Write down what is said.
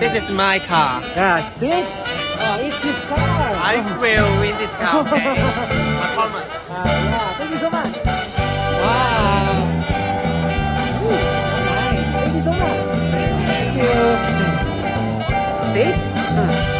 This is my car. Yeah, see? Oh, it's his car. I will win this car. Okay. I promise. Uh, yeah, thank you so much. Wow. Ooh, nice. Thank you so much. Thank you. See? Ah.